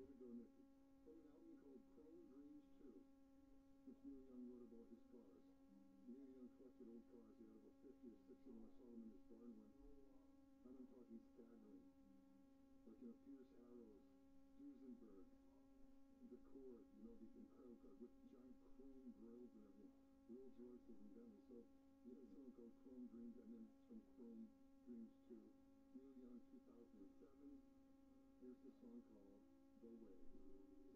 Way to go, Nicky. From an album called Chrome Dreams 2, which Neil Young wrote about his cars. Neil Young collected old cars. He had about 50 or 60 of them. I saw them in his barn talking staggering. Like, you know, Pierce Arrows, the Accord, you know, these incredible cars with giant chrome grills and everything. Rolls Royces and Bentleys. So, he had called Chrome Dreams, and then some Chrome Dreams 2. Neil Young, 2007. Here's the song called The Way.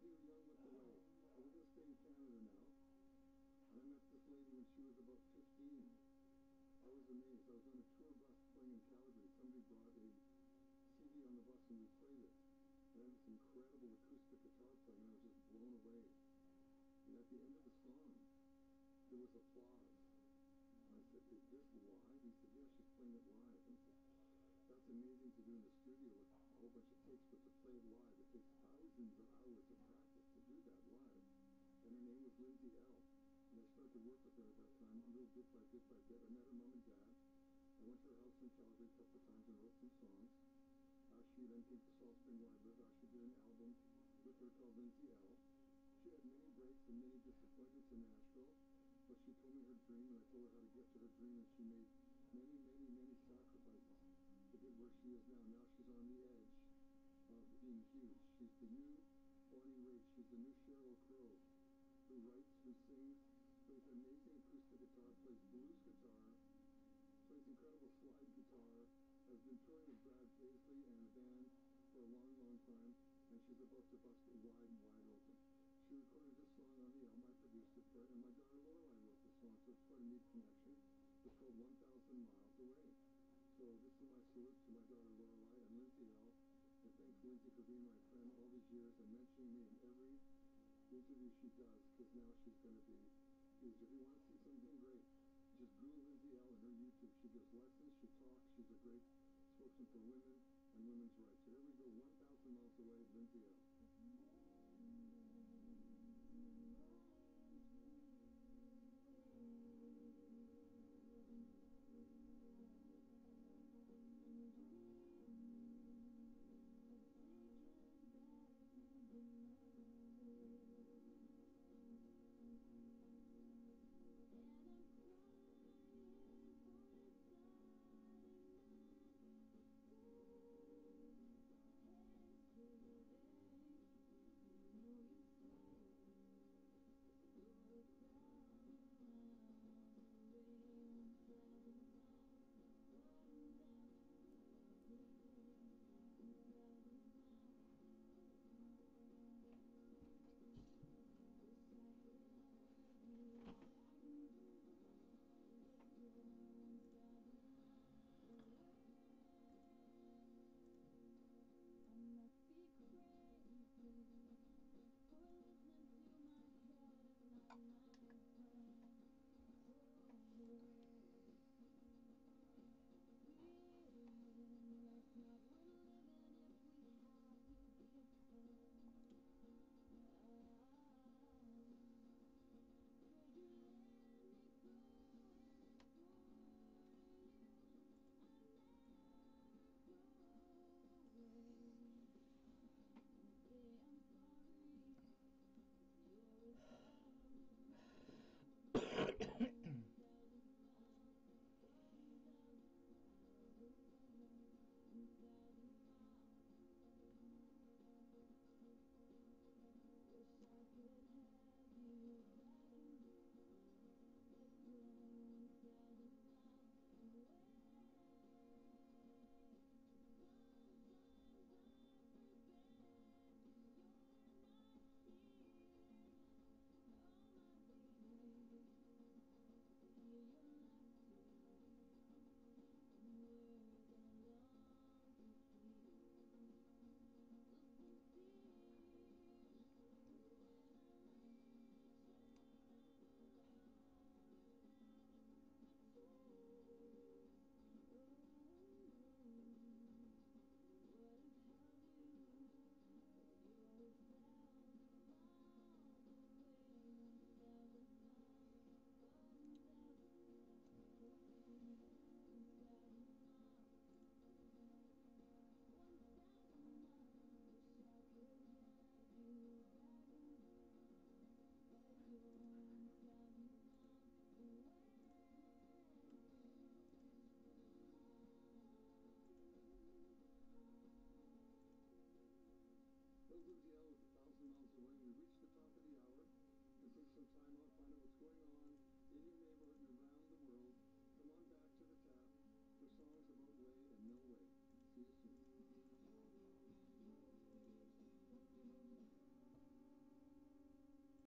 Was. We're going to stay in Canada now. I met this lady when she was about 15. I was amazed. I was on a tour bus playing in Calgary. Somebody brought a CD on the bus and we played it. And had this incredible acoustic guitar playing I was just blown away. And at the end of the song, there was applause. And I said, is this live? He said, yeah, she's playing it live. And I said, that's amazing to do in the studio whole bunch takes, but to play live, it takes thousands of hours of practice to do that live. And her name was Lindsay Ell. And I started to work with her at that time, little bit by bit by bit. I met her mom and dad. I went to her house in Calgary a couple of times and wrote some songs. Uh, she then came to Salt Spring where I live. Uh, she did an album with her called Lindsay Ell. She had many breaks and many disappointments in Nashville, but she told me her dream, and I told her how to get to her dream, and she made many, many, many sacrifices to get where she is now. Now she's on the edge being huge. She's the new Bonnie Raitt. She's the new Sheryl Crow, who writes, who sings, plays amazing acoustic guitar, plays blues guitar, plays incredible slide guitar, has been touring with Brad Paisley and a band for a long, long time, and she's about to bust it wide and wide open. She recorded this song on the album. I produced it for and my daughter Lorelai wrote the song, so it's quite a neat connection. It's called 1,000 Miles Away. So this is my salute to my daughter Lorelai. Thanks Lindsay for being my friend all these years and mentioning me in every interview she does, because now she's going to be huge. If you want to see something great, just Google Lindsay and her YouTube. She gives lessons, she talks, she's a great spokesman for women and women's rights. Here we go, 1,000 miles away, Lindsay